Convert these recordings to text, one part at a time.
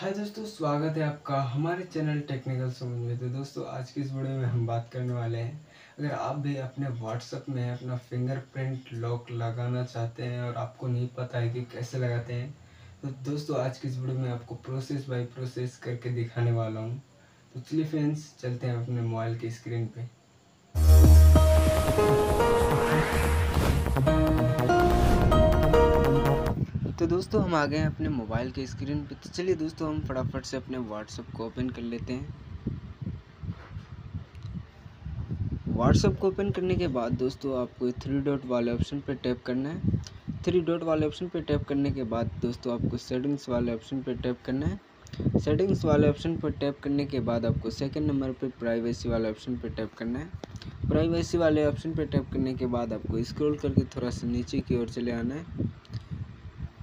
हाय दोस्तों, स्वागत है आपका हमारे चैनल टेक्निकल समझ में। तो दोस्तों, आज की इस वीडियो में हम बात करने वाले हैं। अगर आप भी अपने व्हाट्सएप में अपना फिंगरप्रिंट लॉक लगाना चाहते हैं और आपको नहीं पता है कि कैसे लगाते हैं तो दोस्तों, आज की इस वीडियो में आपको प्रोसेस बाय प्रोसेस करके दिखाने वाला हूँ। तो चलिए फ्रेंड्स चलते हैं अपने मोबाइल की स्क्रीन पे। तो दोस्तों हम आ गए हैं अपने मोबाइल के स्क्रीन पे। तो चलिए दोस्तों हम फटाफट से अपने व्हाट्सएप को ओपन कर लेते हैं। व्हाट्सएप को ओपन करने के बाद दोस्तों आपको थ्री डॉट वाले ऑप्शन पर टैप करना है। थ्री डॉट वाले ऑप्शन पर टैप करने के बाद दोस्तों आपको सेटिंग्स वाले ऑप्शन पर टैप करना है। सेटिंग्स वाले ऑप्शन पर टैप करने के बाद आपको सेकंड नंबर पर प्राइवेसी वाले ऑप्शन पर टैप करना है। प्राइवेसी वाले ऑप्शन पर टैप करने के बाद आपको स्क्रॉल करके थोड़ा सा नीचे की ओर चले आना है।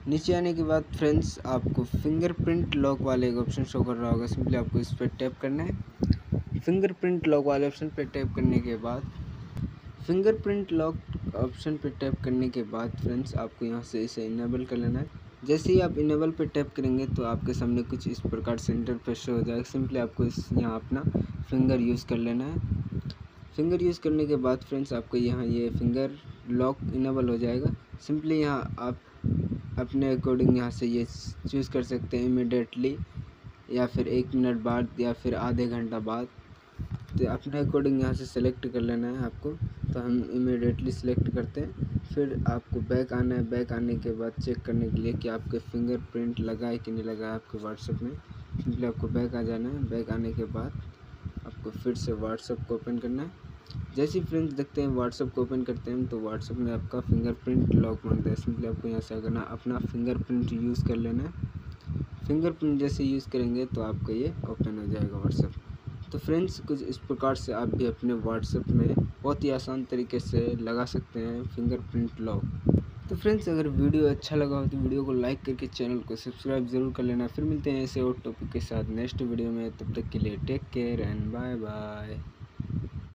नीचे आने के बाद फ्रेंड्स, आपको फिंगरप्रिंट लॉक वाले एक ऑप्शन शो कर रहा होगा। सिंपली आपको इस पर टैप करना है। फिंगरप्रिंट लॉक वाले ऑप्शन पर टैप करने के बाद फिंगरप्रिंट लॉक ऑप्शन पर टैप करने के बाद फ्रेंड्स, आपको यहाँ से इसे इनेबल कर लेना है। जैसे ही आप इनेबल पर टैप करेंगे तो आपके सामने कुछ इस प्रकार से इंटरफेस हो जाएगा। सिंपली आपको इस यहाँ अपना फिंगर यूज़ कर लेना है। फिंगर यूज़ करने के बाद फ्रेंड्स, आपको यहाँ ये यह फिंगर लॉक इनेबल हो जाएगा। सिंपली यहाँ आप अपने अकॉर्डिंग यहाँ से ये चूज़ कर सकते हैं इमिडिएटली या फिर एक मिनट बाद, या फिर आधे घंटा बाद। तो अपने अकॉर्डिंग यहाँ से सेलेक्ट कर लेना है आपको। तो हम इमिडिएटली सेलेक्ट करते हैं। फिर आपको बैक आना है। बैक आने के बाद चेक करने के लिए कि आपके फिंगरप्रिंट लगा है कि नहीं लगा है आपके व्हाट्सएप में। सिंपली आपको बैक आ जाना है। बैक आने के बाद आपको फिर से व्हाट्सएप को ओपन करना है। जैसे ही फ्रेंड्स देखते हैं व्हाट्सअप को ओपन करते हैं तो व्हाट्सअप में आपका फिंगरप्रिंट लॉक माँगता है। सिंपली आपको यहाँ से करना अपना फिंगरप्रिंट यूज़ कर लेना है फिंगरप्रिंट जैसे यूज़ करेंगे तो आपका ये ओपन हो जाएगा व्हाट्सअप तो फ्रेंड्स, कुछ इस प्रकार से आप भी अपने व्हाट्सअप में बहुत ही आसान तरीके से लगा सकते हैं फिंगरप्रिंट लॉक तो फ्रेंड्स, अगर वीडियो अच्छा लगा हो तो वीडियो को लाइक करके चैनल को सब्सक्राइब ज़रूर कर लेना। फिर मिलते हैं ऐसे और टॉपिक के साथ नेक्स्ट वीडियो में। तब तक के लिए take care and bye bye